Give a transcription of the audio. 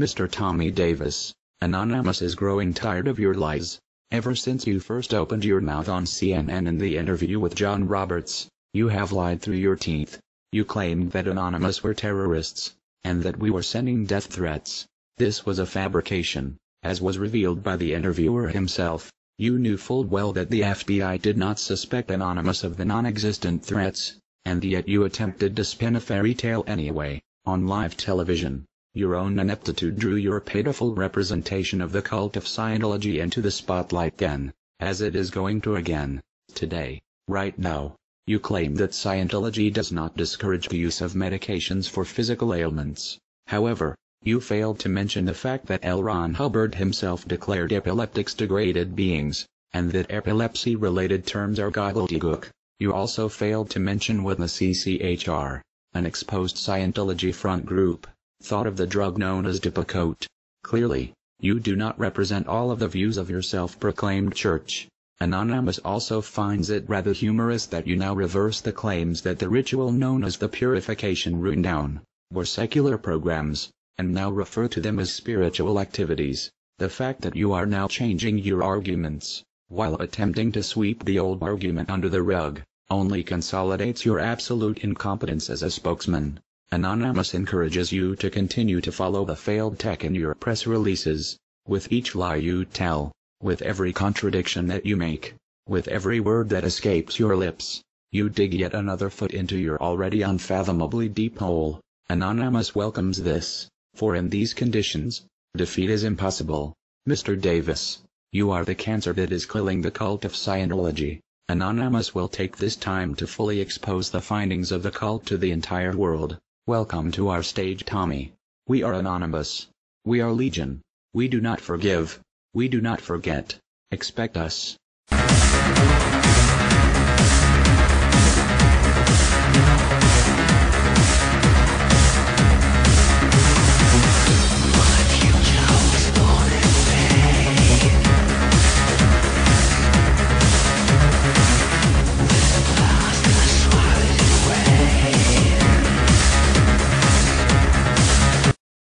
Mr. Tommy Davis, Anonymous is growing tired of your lies. Ever since you first opened your mouth on CNN in the interview with John Roberts, you have lied through your teeth. You claimed that Anonymous were terrorists, and that we were sending death threats. This was a fabrication, as was revealed by the interviewer himself. You knew full well that the FBI did not suspect Anonymous of the non-existent threats, and yet you attempted to spin a fairy tale anyway, on live television. Your own ineptitude drew your pitiful representation of the cult of Scientology into the spotlight again, as it is going to again, today, right now. You claim that Scientology does not discourage the use of medications for physical ailments. However, you failed to mention the fact that L. Ron Hubbard himself declared epileptics degraded beings, and that epilepsy-related terms are gobbledygook. You also failed to mention what the CCHR, an exposed Scientology front group, thought of the drug known as Depakote. Clearly, you do not represent all of the views of your self-proclaimed church. Anonymous also finds it rather humorous that you now reverse the claims that the ritual known as the Purification Rundown were secular programs, and now refer to them as spiritual activities. The fact that you are now changing your arguments, while attempting to sweep the old argument under the rug, only consolidates your absolute incompetence as a spokesman. Anonymous encourages you to continue to follow the failed tech in your press releases. With each lie you tell, with every contradiction that you make, with every word that escapes your lips, you dig yet another foot into your already unfathomably deep hole. Anonymous welcomes this, for in these conditions, defeat is impossible. Mr. Davis, you are the cancer that is killing the cult of Scientology. Anonymous will take this time to fully expose the findings of the cult to the entire world. Welcome to our stage Tommy. We are anonymous. We are legion. We do not forgive. We do not forget. Expect us.